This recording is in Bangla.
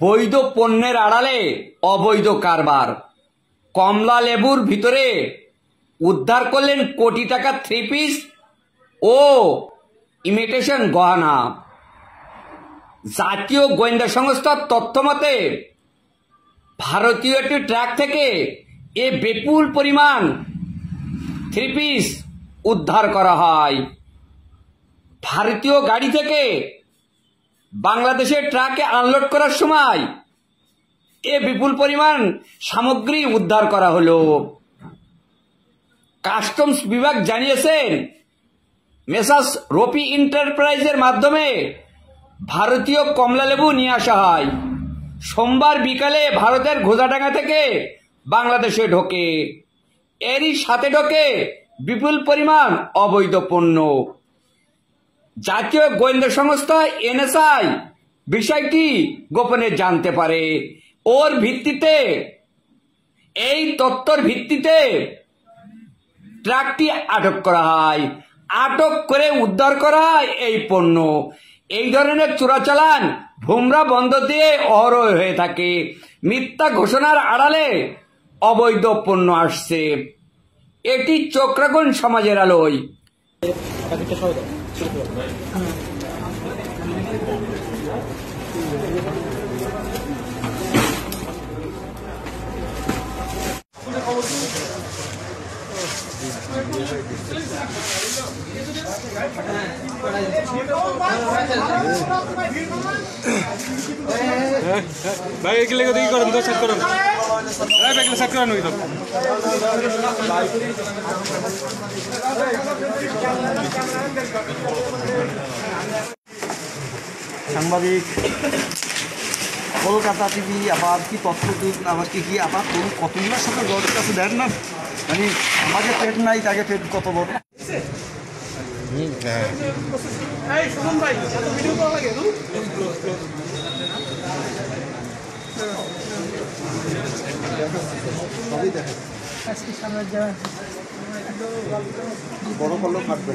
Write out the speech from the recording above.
বৈধ পণ্যের আড়ালে অবৈধ কারবার। কমলা লেবুর ভিতরে উদ্ধার করলেন কোটি টাকা থ্রি পিস ও ইমিটেশন গহনা। জাতীয় গোয়েন্দা সংস্থার তথ্য মতে, ভারতীয় একটি ট্র্যাক থেকে এ বিপুল পরিমাণ থ্রি পিস উদ্ধার করা হয়। ভারতীয় গাড়ি থেকে বাংলাদেশের ট্রাকে আনলোড করার সময় এ বিপুল পরিমাণ সামগ্রী উদ্ধার করা হলো। কাস্টমস বিভাগ জানিয়েছেন, মেসাস রপি এন্টারপ্রাইজের মাধ্যমে ভারতীয় কমলালেবু নিয়ে আসা হয়। সোমবার বিকালে ভারতের ঘোষাডাঙ্গা থেকে বাংলাদেশে ঢোকে। এরই সাথে ঢোকে বিপুল পরিমাণ অবৈধ পণ্য। জাতীয় গোয়েন্দা সংস্থা এনএসআই বিষয়টি গোপনে জানতে পারে। ওর ভিত্তিতে, এই তত্ত্বর ভিত্তিতে ট্রাকটি আটক করা হয়। আটক করে উদ্ধার করা হয় এই পণ্য। এই ধরনের চোরাচালান ভুমরা বন্ধ দিয়ে অহরহ হয়ে থাকে। মিথ্যা ঘোষণার আড়ালে অবৈধ পণ্য আসছে। এটি রাখুন সমাজের আলোয়। ভাই এগুলো দেখি করেন তো সেট করেন ভাই এগুলো সেট করেন ওই তো সাংবাদিক কলকাতা টিভি আবার কি তথ্য দিন আবার কি কি আবার কোন কতগুলোর সাথে জড়িত আছে দেন না। মানে আমাকে পেট নাই তাকে পেট কত বড়? আজকে সাম্রাজ্য বড় কলম কাটবে